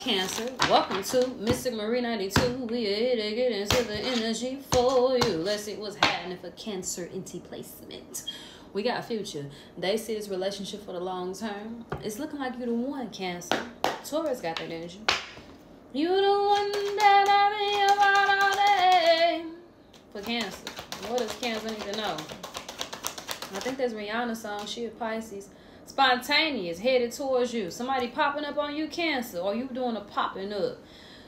Cancer, welcome to Mystic Marie 92. We are here to get into the energy for you. Let's see what's happening for Cancer into placement. We got a future. They see this relationship for the long term. It's looking like you're the one, Cancer. Taurus got that energy. You're the one that I be about all day. For Cancer. What does Cancer need to know? I think that's Rihanna's song. She a Pisces spontaneous, headed towards you. Somebody popping up on you, Cancer, or you doing a popping up.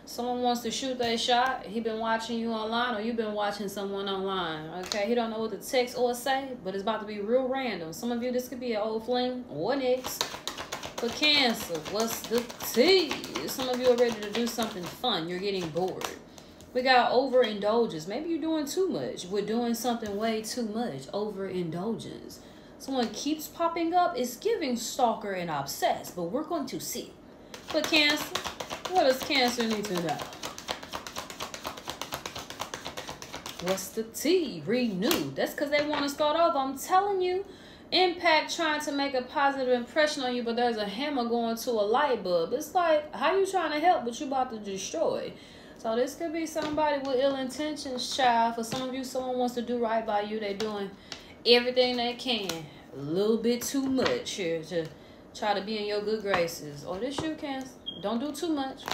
Someone wants to shoot their shot. He been watching you online, or you been watching someone online. Okay, he don't know what to text or say, but it's about to be real random. Some of you, this could be an old fling or an ex. For Cancer, what's the tea? Some of you are ready to do something fun. You're getting bored. We got overindulgence. Maybe you're doing too much. We're doing something way too much. Overindulgence someone keeps popping up, it's giving stalker and obsessed, but we're going to see. But Cancer, what does Cancer need to know? What's the T? Renew. That's because they want to start over. I'm telling you, Impact trying to make a positive impression on you, but there's a hammer going to a light bulb. It's like, how you trying to help, but you about to destroy. So this could be somebody with ill intentions, child. For some of you, someone wants to do right by you. They're doing everything they can. A little bit too much here to try to be in your good graces. Oh, this you, Cancer. Don't do too much.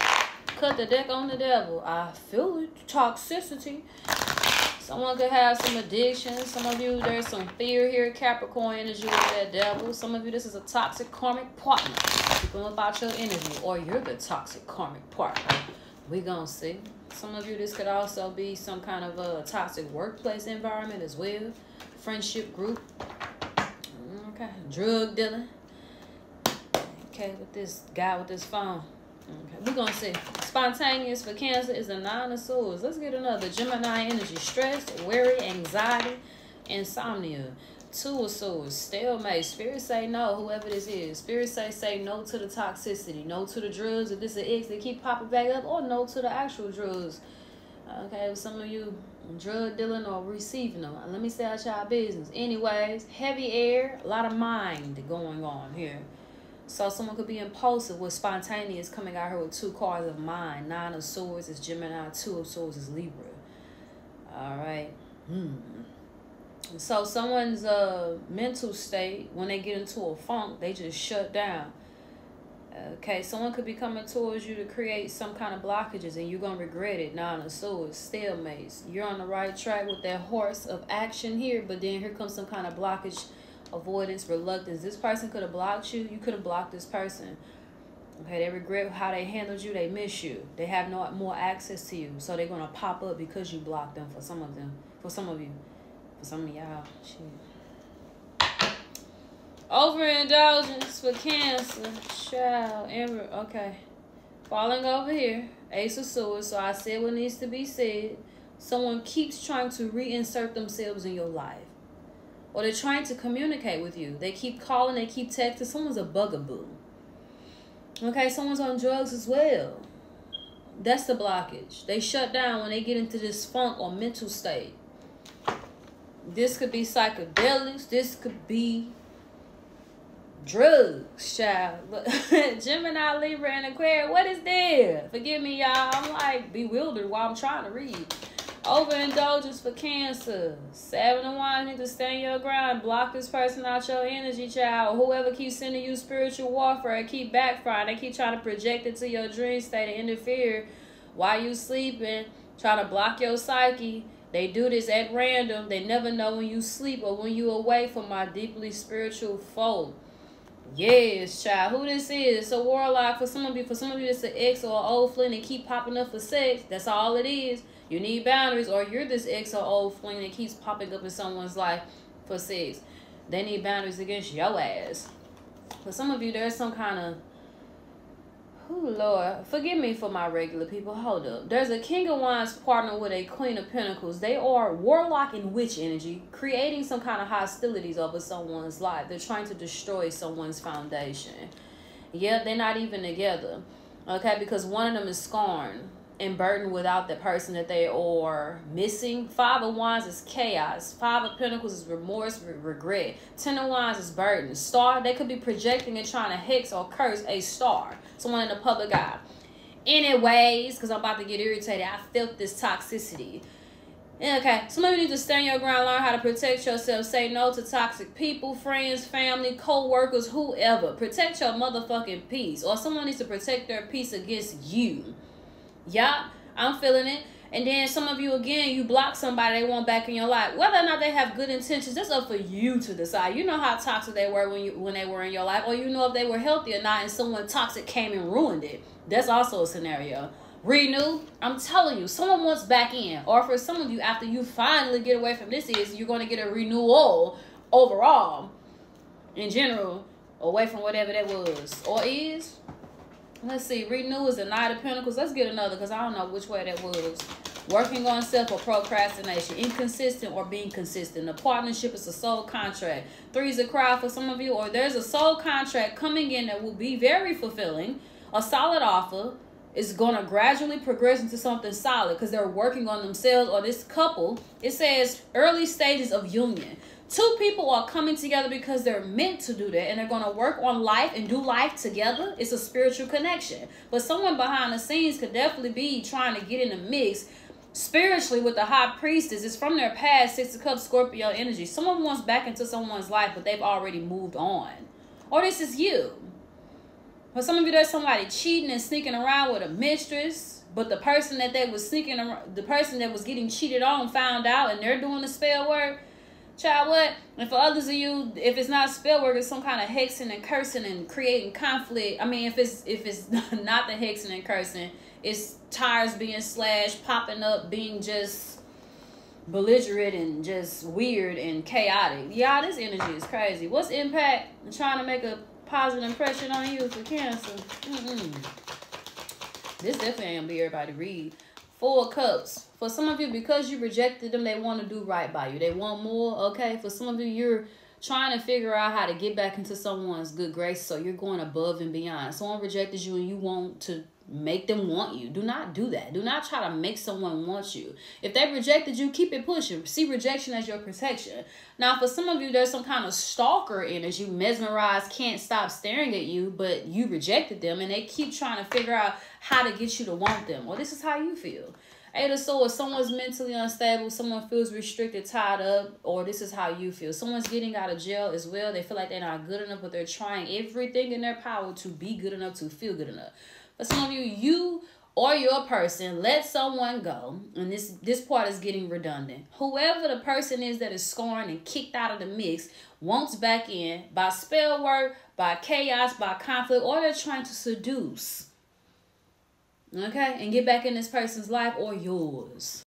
Cut the deck on the devil. I feel it. Toxicity. Someone could have some addiction. Some of you, there's some fear here. Capricorn energy with that devil. Some of you, this is a toxic karmic partner. You're about your energy. Or you're the toxic karmic partner. we to see. Some of you, this could also be some kind of a toxic workplace environment as well friendship group. Mm, okay, drug dealer. Okay, with this guy with this phone. Okay, we're gonna see. Spontaneous for Cancer is a nine of swords. Let's get another Gemini energy. Stress, worry, anxiety, insomnia. Two of swords, stalemate. Spirit say no, whoever this is. Spirit say say no to the toxicity, no to the drugs. If this is an ex, they keep popping back up, or no to the actual drugs. Okay, some of you drug dealing or receiving them. Let me out y'all business. Anyways, heavy air, a lot of mind going on here. So someone could be impulsive with spontaneous coming out here with two cards of mind. Nine of swords is Gemini, two of swords is Libra. All right. Hmm. So someone's uh mental state, when they get into a funk, they just shut down. Okay, someone could be coming towards you to create some kind of blockages and you're going to regret it. Nine of Swords, stalemates. You're on the right track with that horse of action here, but then here comes some kind of blockage, avoidance, reluctance. This person could have blocked you. You could have blocked this person. Okay, they regret how they handled you. They miss you. They have no more access to you. So they're going to pop up because you blocked them for some of them. For some of you. For some of y'all. Overindulgence for cancer. Child. Amber. Okay. Falling over here. Ace of Swords. So I said what needs to be said. Someone keeps trying to reinsert themselves in your life. Or they're trying to communicate with you. They keep calling, they keep texting. Someone's a bugaboo. Okay, someone's on drugs as well. That's the blockage. They shut down when they get into this funk or mental state. This could be psychedelics. This could be drugs, child. Gemini, Libra, and Aquarius. What is there? Forgive me, y'all. I'm like bewildered while I'm trying to read. Overindulgence for Cancer. Seven of Wands. Need to stand your ground. Block this person out your energy, child. Whoever keeps sending you spiritual warfare, keep backfiring. They keep trying to project it to your dream state and interfere while you sleeping. Trying to block your psyche. They do this at random. They never know when you sleep or when you away from my deeply spiritual foe. Yes, child. Who this is? It's a warlock for some of you. For some of you, it's an ex or an old fling that keep popping up for sex. That's all it is. You need boundaries, or you're this ex or old fling that keeps popping up in someone's life for sex. They need boundaries against your ass. For some of you, there's some kind of Oh, Lord. Forgive me for my regular people. Hold up. There's a King of Wands partner with a Queen of Pentacles. They are warlock and witch energy, creating some kind of hostilities over someone's life. They're trying to destroy someone's foundation. Yeah, they're not even together. Okay, because one of them is scorned and burdened without the person that they are missing. Five of Wands is chaos. Five of Pentacles is remorse, re regret. Ten of Wands is burden. Star, they could be projecting and trying to hex or curse a star, someone in the public eye. anyways, because I'm about to get irritated. I felt this toxicity. Okay, some of you need to stand your ground, learn how to protect yourself, say no to toxic people, friends, family, co-workers, whoever. Protect your motherfucking peace. Or someone needs to protect their peace against you. Yeah, I'm feeling it. And then some of you again, you block somebody they want back in your life. Whether or not they have good intentions, that's up for you to decide. You know how toxic they were when you when they were in your life, or you know if they were healthy or not, and someone toxic came and ruined it. That's also a scenario renew i'm telling you someone wants back in or for some of you after you finally get away from this is you're going to get a renewal overall in general away from whatever that was or is let's see renew is the knight of pentacles. Let's get another because i don't know which way that was. Working on self or procrastination inconsistent or being consistent. A partnership is a soul contract. Three is a cry for some of you or there's a soul contract coming in that will be very fulfilling. A solid offer is going to gradually progress into something solid because they're working on themselves or this couple. It says early stages of union two people are coming together because they're meant to do that and they're going to work on life and do life together. It's a spiritual connection. But someone behind the scenes could definitely be trying to get in the mix spiritually with the high priestess. It's from their past six of cups scorpio energy. Someone wants back into someone's life but they've already moved on. Or this is you. For some of you, there's somebody cheating and sneaking around with a mistress, but the person that they was sneaking around, the person that was getting cheated on found out and they're doing the spell work. Child, what? And for others of you, if it's not spell work, it's some kind of hexing and cursing and creating conflict. I mean, if it's if it's not the hexing and cursing, it's tires being slashed, popping up, being just belligerent and just weird and chaotic. Yeah, this energy is crazy. What's impact? I'm trying to make a positive impression on you for Cancer. Mm-mm. This definitely ain't gonna be everybody read. Four cups. For some of you, because you rejected them, they want to do right by you. They want more, okay? For some of you, you're trying to figure out how to get back into someone's good grace, so you're going above and beyond. Someone rejected you and you want to make them want you. Do not do that. Do not try to make someone want you. If they rejected you, keep it pushing. See rejection as your protection. Now, for some of you, there's some kind of stalker in as you mesmerized, can't stop staring at you, but you rejected them and they keep trying to figure out how to get you to want them. Well, this is how you feel. Eight of Swords, someone's mentally unstable, someone feels restricted, tied up, or this is how you feel. Someone's getting out of jail as well. They feel like they're not good enough, but they're trying everything in their power to be good enough, to feel good enough. For some of you, you or your person let someone go, and this this part is getting redundant. Whoever the person is that is scorned and kicked out of the mix wants back in by spell work, by chaos, by conflict, or they're trying to seduce. Okay, and get back in this person's life or yours.